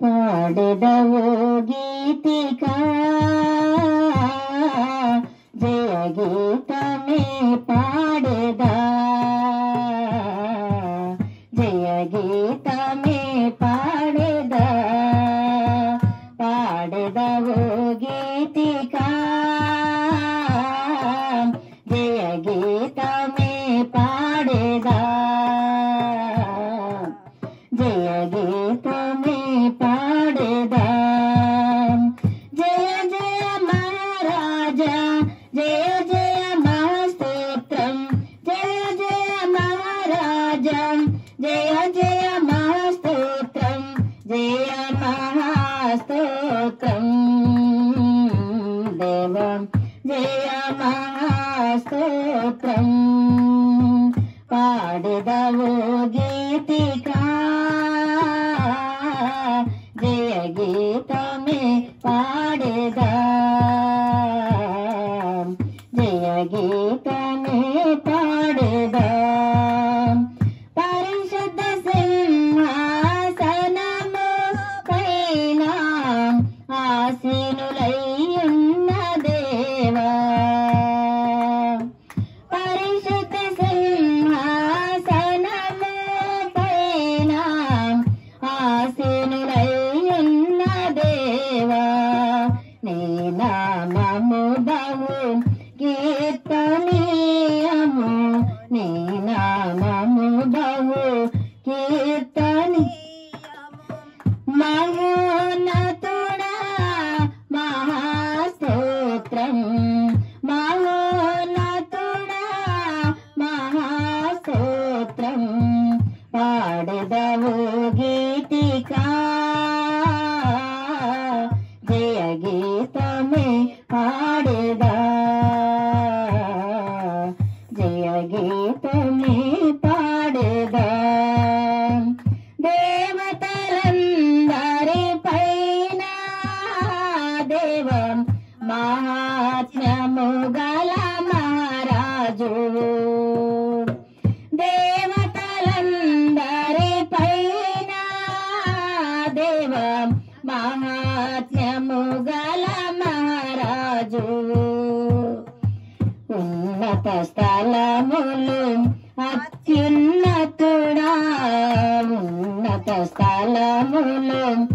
పాడెదవో గీతిక జయ గీతమే పాడెదా మహారాజా జయ మహోన్నతుడా మహాస్తోత్రం పాడదవు గీతికా జయ గీతమే పాడదా జయ గీతమే పాడదా దేవతలందరి పైన దేవ మహాత్మ్యము గల మహారాజు. దేవతలందరి పైన దేవ మహాత్మ్యము గల మహారాజు. ఉన్నత స్థలములు అత్యున్నతుడా. ఉన్నత స్థలములు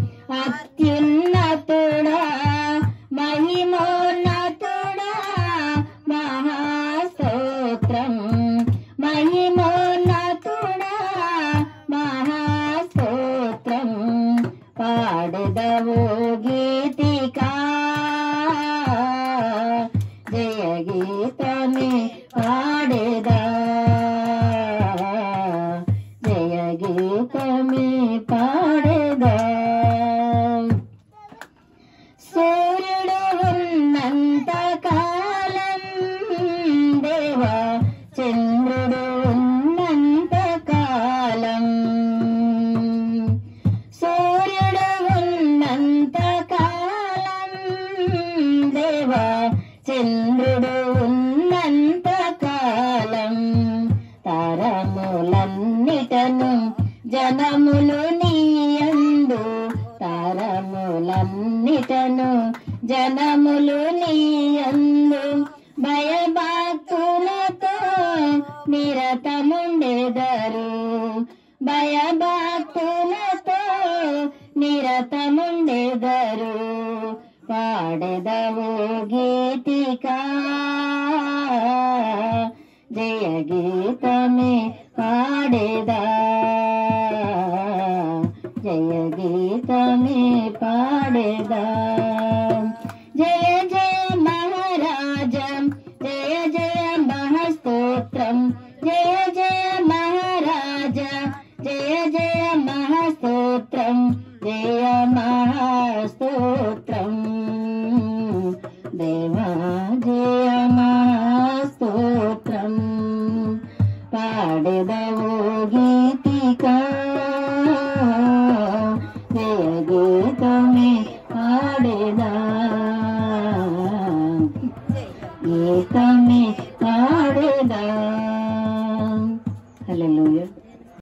చంద్రుడు ఉన్నంత కాలం. సూర్యుడు ఉన్నంత కాలం. దేవా చంద్రుడు ఉన్నంత కాలం. తారములన్నిటను జనములు నీయందు తారములన్నిటను జనములు నీయందు నిరతముండెదరు భయభక్తులతో నిరతముండెదరు పాడెదవు గీతికా జయ గీతమే మహాస్తోత్రం పాడదవో గీతికా